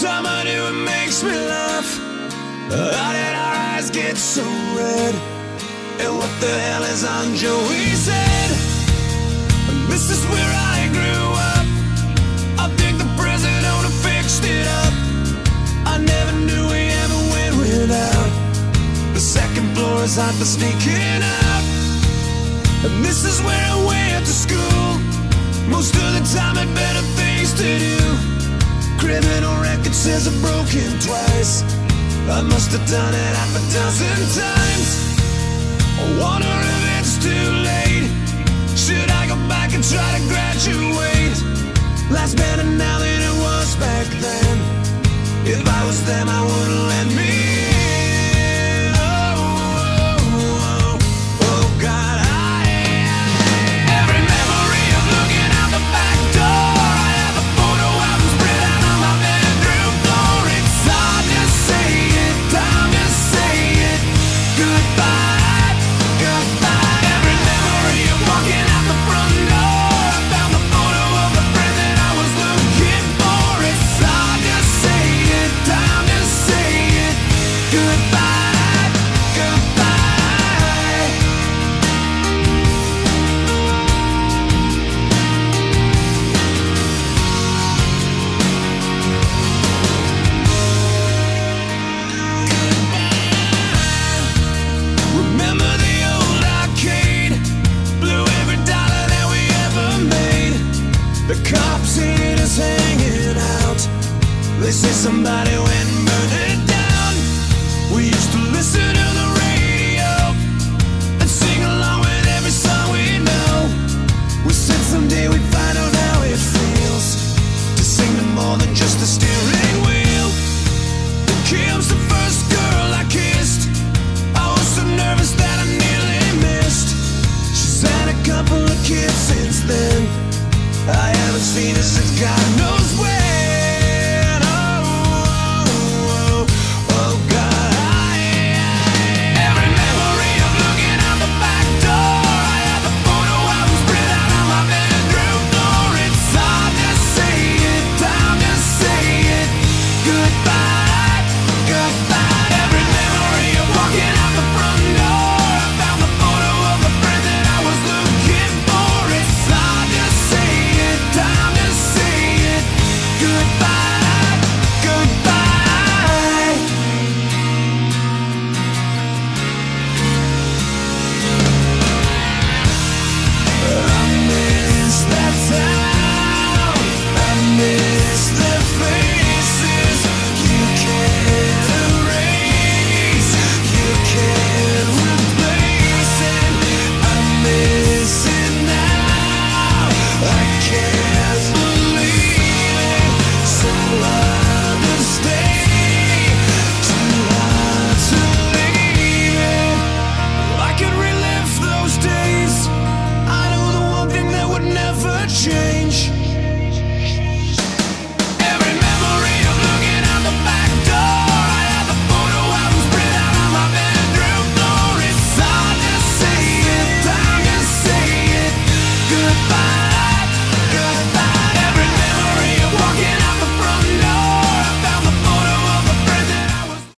time I do, it makes me laugh. How did our eyes get so red? And what the hell is on Joey's head? And this is where I grew up. I think the president owner fixed it up. I never knew we ever went without. The second floor is hot for sneaking up. And this is where I went to school. Most of time, had better things to do. Criminal record says I'm broken twice. I must have done it half a dozen times. I wonder if it's too late. Should I go back and try to graduate? Life's better now than it was back then. If I was them, I wouldn't let me The cop scene is hanging out. They say somebody went and burned it down. We used to listen to the radio and sing along with every song we know. We said someday we'd find out. you.